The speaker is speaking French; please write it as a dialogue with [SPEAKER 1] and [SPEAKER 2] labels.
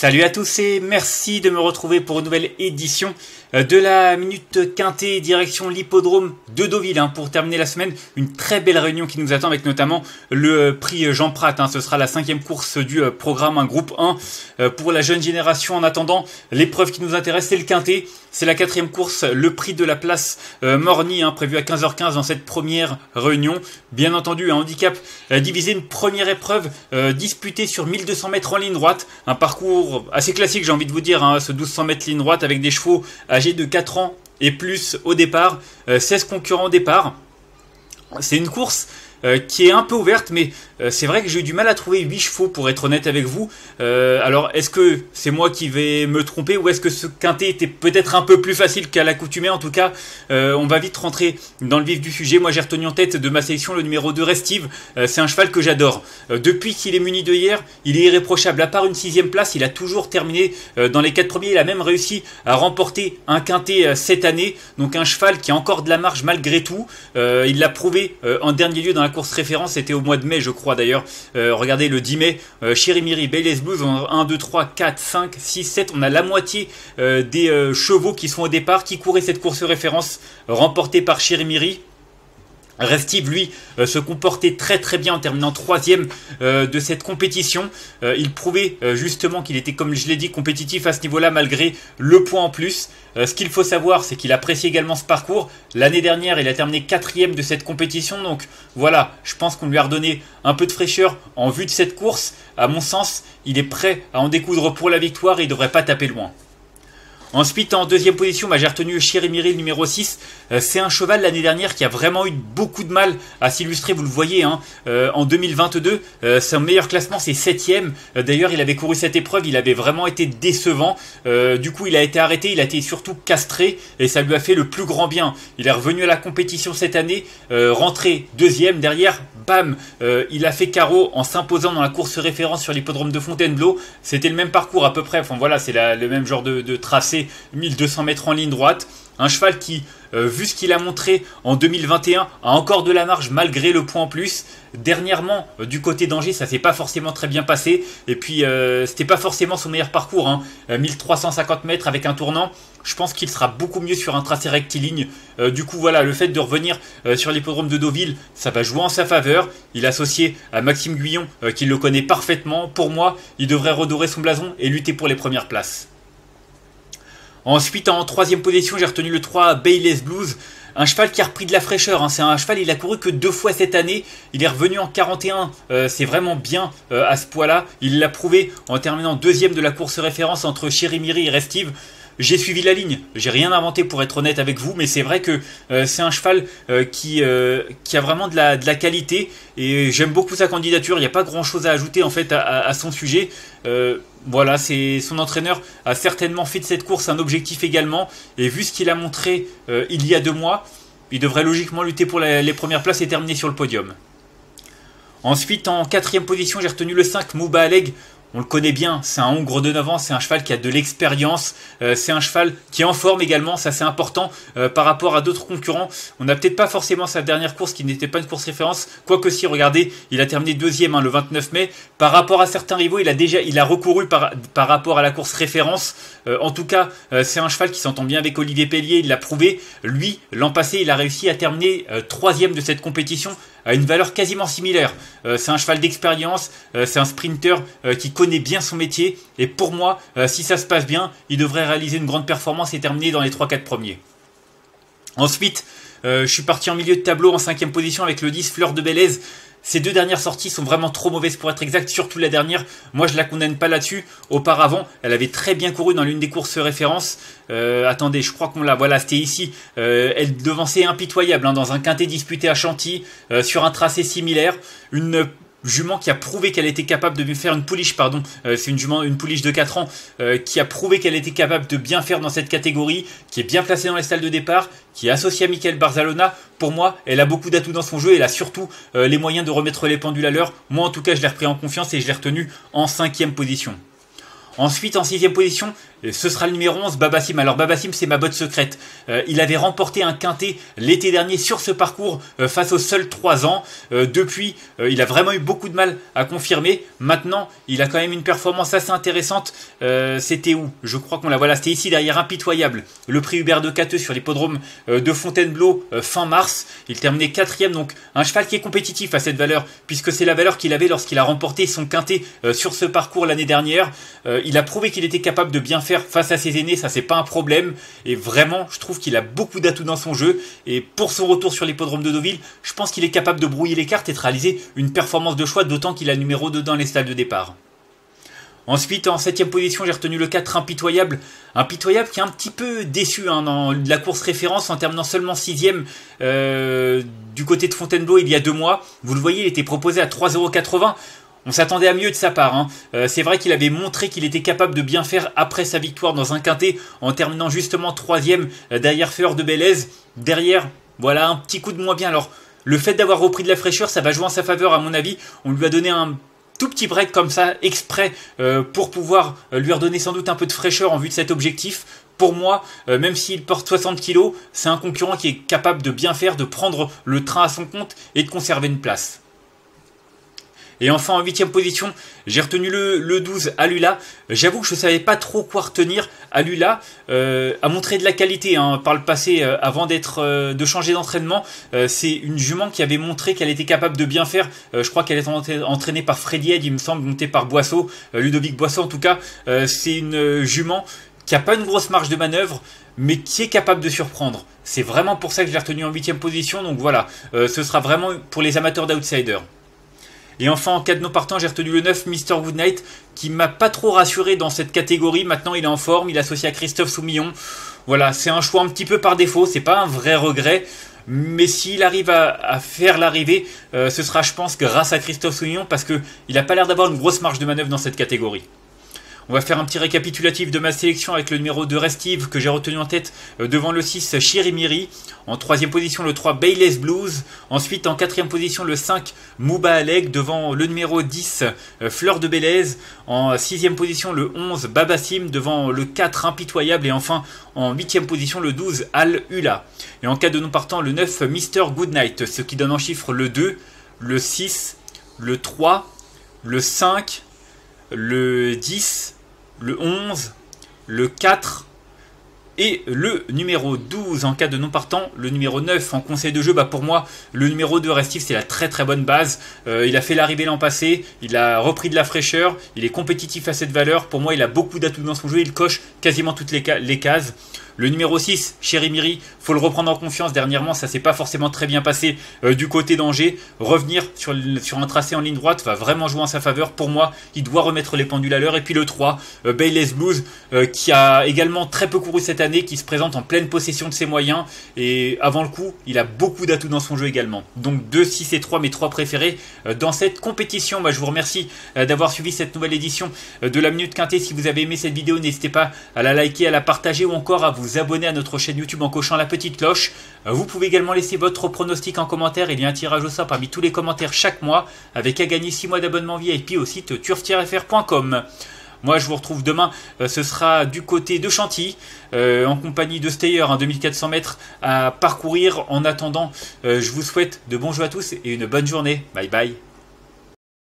[SPEAKER 1] Salut à tous et merci de me retrouver pour une nouvelle édition de la Minute Quintée direction l'hippodrome de Deauville hein, pour terminer la semaine. Une très belle réunion qui nous attend avec notamment le euh, prix Jean Prat. Hein. ce sera la cinquième course du euh, programme, un groupe 1 pour la jeune génération. En attendant, l'épreuve qui nous intéresse, c'est le Quintet. C'est la quatrième course, le prix de la place Morny, hein, prévu à 15h15 dans cette première réunion. Bien entendu, un handicap divisé, une première épreuve disputée sur 1200 mètres en ligne droite. Un parcours assez classique, j'ai envie de vous dire, hein, ce 1200 mètres ligne droite avec des chevaux de 4 ans et plus au départ, 16 euh, concurrents au départ. C'est une course euh, qui est un peu ouverte, mais euh, c'est vrai que j'ai eu du mal à trouver 8 chevaux pour être honnête avec vous. Euh, alors est-ce que c'est moi qui vais me tromper ou est-ce que ce quintet était peut-être un peu plus facile qu'à l'accoutumée? En tout cas, on va vite rentrer dans le vif du sujet. Moi j'ai retenu en tête de ma sélection le numéro 2 Restive. c'est un cheval que j'adore. depuis qu'il est muni de hier, il est irréprochable. À part une sixième place, il a toujours terminé dans les 4 premiers. Il a même réussi à remporter un quintet cette année. Donc un cheval qui a encore de la marge malgré tout. il l'a prouvé en dernier lieu dans la course référence, c'était au mois de mai, je crois d'ailleurs. Euh, regardez le 10 mai, euh, Miri, Baileys Blues, 1, 2, 3, 4, 5, 6, 7. On a la moitié euh, des euh, chevaux qui sont au départ, qui couraient cette course référence, remportée par Miri. Restive, lui, euh, se comportait très très bien en terminant troisième euh, de cette compétition. Euh, il prouvait justement qu'il était, comme je l'ai dit, compétitif à ce niveau-là malgré le point en plus. ce qu'il faut savoir, c'est qu'il apprécie également ce parcours. L'année dernière, il a terminé quatrième de cette compétition. Donc voilà, je pense qu'on lui a redonné un peu de fraîcheur en vue de cette course. À mon sens, il est prêt à en découdre pour la victoire et il ne devrait pas taper loin. Ensuite, en deuxième position, bah, j'ai retenu Chirimiri, numéro 6. Euh, c'est un cheval l'année dernière qui a vraiment eu beaucoup de mal à s'illustrer, vous le voyez, hein. euh, en 2022. Euh, son meilleur classement, c'est 7 D'ailleurs, il avait couru cette épreuve, il avait vraiment été décevant. du coup, il a été arrêté, il a été surtout castré et ça lui a fait le plus grand bien. Il est revenu à la compétition cette année, rentré deuxième. Derrière, bam, il a fait carreau en s'imposant dans la course référence sur l'hippodrome de Fontainebleau. C'était le même parcours à peu près. Enfin voilà, c'est le même genre de tracé 1200 mètres en ligne droite. Un cheval qui, euh, vu ce qu'il a montré en 2021, a encore de la marge malgré le point en plus. Dernièrement, euh, du côté d'Angers, ça s'est pas forcément très bien passé. Et puis, euh, c'était pas forcément son meilleur parcours. 1350 hein. mètres avec un tournant. Je pense qu'il sera beaucoup mieux sur un tracé rectiligne. du coup, voilà, le fait de revenir sur l'hippodrome de Deauville, ça va jouer en sa faveur. Il est associé à Maxime Guyon, qui le connaît parfaitement. Pour moi, il devrait redorer son blason et lutter pour les premières places. Ensuite, en troisième position, j'ai retenu le 3 Bayless Blues. Un cheval qui a repris de la fraîcheur. Hein. C'est un cheval, il a couru que deux fois cette année. Il est revenu en 41. Euh, c'est vraiment bien euh, à ce poids-là. Il l'a prouvé en terminant deuxième de la course référence entre Miri et Restive. J'ai suivi la ligne. J'ai rien inventé pour être honnête avec vous, mais c'est vrai que euh, c'est un cheval qui, qui a vraiment de la, qualité et j'aime beaucoup sa candidature. Il n'y a pas grand chose à ajouter en fait à son sujet. Voilà, son entraîneur a certainement fait de cette course un objectif également. Et vu ce qu'il a montré euh, il y a deux mois, il devrait logiquement lutter pour les premières places et terminer sur le podium. Ensuite, en quatrième position, j'ai retenu le 5, Mouba Aleg on le connaît bien, c'est un Hongre de 9 ans, c'est un cheval qui a de l'expérience, euh, c'est un cheval qui est en forme également, ça c'est important euh, par rapport à d'autres concurrents. On n'a peut-être pas forcément sa dernière course qui n'était pas une course référence, quoique si, regardez, il a terminé deuxième hein, le 29 mai. Par rapport à certains rivaux, il a déjà il a recouru par, par rapport à la course référence. Euh, en tout cas, c'est un cheval qui s'entend bien avec Olivier Pellier, il l'a prouvé. Lui, l'an passé, il a réussi à terminer troisième de cette compétition à une valeur quasiment similaire. c'est un cheval d'expérience, c'est un sprinter qui connaît bien son métier et pour moi, euh, si ça se passe bien, il devrait réaliser une grande performance et terminer dans les 3-4 premiers. Ensuite, euh, je suis parti en milieu de tableau en cinquième position avec le 10 Fleur de Belaise. Ces deux dernières sorties sont vraiment trop mauvaises pour être exact, surtout la dernière. Moi, je la condamne pas là-dessus. Auparavant, elle avait très bien couru dans l'une des courses références. Euh, attendez, je crois qu'on l'a. Voilà, c'était ici. elle devançait impitoyable hein, dans un quintet disputé à Chantilly sur un tracé similaire. Une jument qui a prouvé qu'elle était capable de faire une pouliche, pardon, euh, c'est une jument, une pouliche de 4 ans, euh, qui a prouvé qu'elle était capable de bien faire dans cette catégorie, qui est bien placée dans les stalles de départ, qui est associée à Michael Barzalona. Pour moi, elle a beaucoup d'atouts dans son jeu, elle a surtout euh, les moyens de remettre les pendules à l'heure. Moi, en tout cas, je l'ai repris en confiance et je l'ai retenu en cinquième position. Ensuite, en sixième position, ce sera le numéro 11, Babassim. Alors Babassim, c'est ma botte secrète. Euh, il avait remporté un quintet l'été dernier sur ce parcours euh, face aux seuls 3 ans. Euh, depuis, il a vraiment eu beaucoup de mal à confirmer. Maintenant, il a quand même une performance assez intéressante. c'était où? Je crois qu'on la voilà. C'était ici derrière Impitoyable. Le prix Hubert de Cateux sur l'hippodrome de Fontainebleau fin mars. Il terminait quatrième, donc un cheval qui est compétitif à cette valeur, puisque c'est la valeur qu'il avait lorsqu'il a remporté son quintet sur ce parcours l'année dernière. il a prouvé qu'il était capable de bien faire face à ses aînés, ça c'est pas un problème. Et vraiment, je trouve qu'il a beaucoup d'atouts dans son jeu. Et pour son retour sur l'hippodrome de Deauville, je pense qu'il est capable de brouiller les cartes et de réaliser une performance de choix, d'autant qu'il a numéro 2 dans les stades de départ. Ensuite, en septième position, j'ai retenu le 4 Impitoyable. Impitoyable qui est un petit peu déçu hein, dans la course référence en terminant seulement sixième euh, du côté de Fontainebleau il y a deux mois. Vous le voyez, il était proposé à 3,80€. On s'attendait à mieux de sa part. Hein. Euh, c'est vrai qu'il avait montré qu'il était capable de bien faire après sa victoire dans un quintet en terminant justement troisième euh, derrière Fleur de Bélez. Derrière, voilà un petit coup de moins bien. Alors le fait d'avoir repris de la fraîcheur, ça va jouer en sa faveur à mon avis. On lui a donné un tout petit break comme ça, exprès, euh, pour pouvoir lui redonner sans doute un peu de fraîcheur en vue de cet objectif. Pour moi, même s'il porte 60 kg, c'est un concurrent qui est capable de bien faire, de prendre le train à son compte et de conserver une place. Et enfin, en huitième position, j'ai retenu le, le 12, Alula. J'avoue que je ne savais pas trop quoi retenir. Alula euh, a montré de la qualité hein, par le passé euh, avant d'être euh, de changer d'entraînement. Euh, c'est une jument qui avait montré qu'elle était capable de bien faire. je crois qu'elle est entraînée par Freddy Head, il me semble, montée par Boisseau, Ludovic Boisseau en tout cas. c'est une jument qui n'a pas une grosse marge de manœuvre, mais qui est capable de surprendre. C'est vraiment pour ça que je l'ai retenu en huitième position. Donc voilà, ce sera vraiment pour les amateurs d'outsiders. Et enfin, en cadenas partant, j'ai retenu le 9, Mr. Goodnight, qui m'a pas trop rassuré dans cette catégorie. Maintenant, il est en forme, il est associé à Christophe Soumillon. Voilà, c'est un choix un petit peu par défaut, c'est pas un vrai regret. Mais s'il arrive à, faire l'arrivée, euh, ce sera, je pense, grâce à Christophe Soumillon, parce qu'il n'a pas l'air d'avoir une grosse marge de manœuvre dans cette catégorie. On va faire un petit récapitulatif de ma sélection avec le numéro 2 Restive que j'ai retenu en tête euh, devant le 6 Chirimiri. En troisième position le 3 Bayless Blues. Ensuite en quatrième position le 5 Mouba Alec devant le numéro 10 euh, Fleur de Bélez. En sixième position le 11 Babassim devant le 4 Impitoyable. Et enfin en huitième position le 12 Al Hula. Et en cas de non partant le 9 Mr Goodnight. Ce qui donne en chiffre le 2, le 6, le 3, le 5, le 10, le 11, le 4 et le numéro 12 en cas de non partant, le numéro 9 en conseil de jeu, bah pour moi le numéro 2 Restif c'est la très très bonne base. Euh, il a fait l'arrivée l'an passé, il a repris de la fraîcheur, il est compétitif à cette valeur, pour moi il a beaucoup d'atouts dans son jeu, il coche quasiment toutes les, les cases. Le numéro 6, Chéri Miri, faut le reprendre en confiance. Dernièrement, ça s'est pas forcément très bien passé euh, du côté d'Angers. Revenir sur, un tracé en ligne droite va vraiment jouer en sa faveur. Pour moi, il doit remettre les pendules à l'heure. Et puis le 3, euh, Bayless Blues, euh, qui a également très peu couru cette année, qui se présente en pleine possession de ses moyens. Et avant le coup, il a beaucoup d'atouts dans son jeu également. Donc 2, 6 et 3, mes trois préférés dans cette compétition. Moi, je vous remercie d'avoir suivi cette nouvelle édition de la Minute Quintée. Si vous avez aimé cette vidéo, n'hésitez pas à la liker, à la partager ou encore à vous abonner à notre chaîne YouTube en cochant la petite cloche. Euh, vous pouvez également laisser votre pronostic en commentaire. Il y a un tirage au sort parmi tous les commentaires chaque mois avec à gagner 6 mois d'abonnement VIP au site turf-fr.com. Moi, je vous retrouve demain. Euh, ce sera du côté de Chantilly, euh, en compagnie de Stayer, un 2400 mètres à parcourir. En attendant, je vous souhaite de bons jeux à tous et une bonne journée. Bye bye.